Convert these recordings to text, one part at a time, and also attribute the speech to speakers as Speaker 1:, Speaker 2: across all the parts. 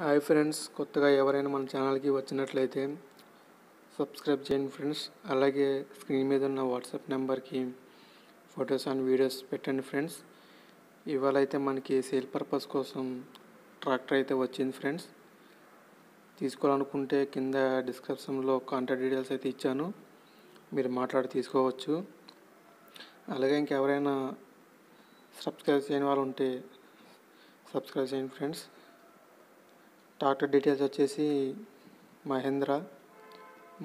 Speaker 1: Hi friends కొత్తగా ఎవరైనా మన ఛానల్కి వచ్చినట్లయితే సబ్స్క్రైబ్ చేయండి ఫ్రెండ్స్. అలాగే స్క్రీన్ మీద ఉన్న వాట్సాప్ నెంబర్కి ఫొటోస్ అండ్ వీడియోస్ పెట్టండి ఫ్రెండ్స్. ఇవాళ అయితే మనకి సేల్ పర్పస్ కోసం ట్రాక్టర్ అయితే వచ్చింది ఫ్రెండ్స్. తీసుకోవాలనుకుంటే కింద డిస్క్రిప్షన్లో కాంటాక్ట్ డీటెయిల్స్ అయితే ఇచ్చాను. మీరు మాట్లాడి తీసుకోవచ్చు. అలాగే ఇంకెవరైనా సబ్స్క్రైబ్ చేయని వాళ్ళు ఉంటే సబ్స్క్రైబ్ చేయండి ఫ్రెండ్స్. ట్రాక్టర్ డీటెయిల్స్ వచ్చేసి మహేంద్ర.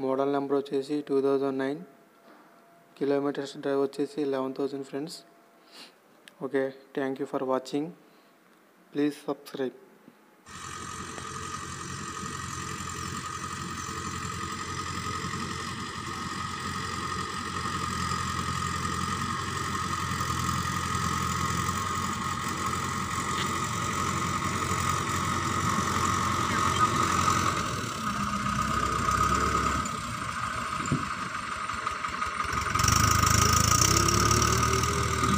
Speaker 1: మోడల్ నెంబర్ వచ్చేసి two thousand nine. Kilometers drive వచ్చేసి eleven thousand friends. Okay thank you for watching. Please subscribe.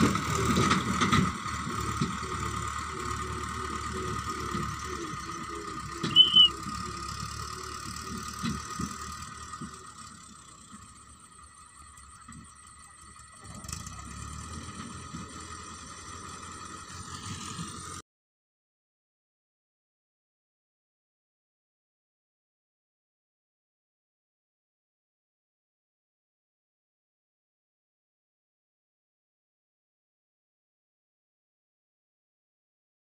Speaker 1: you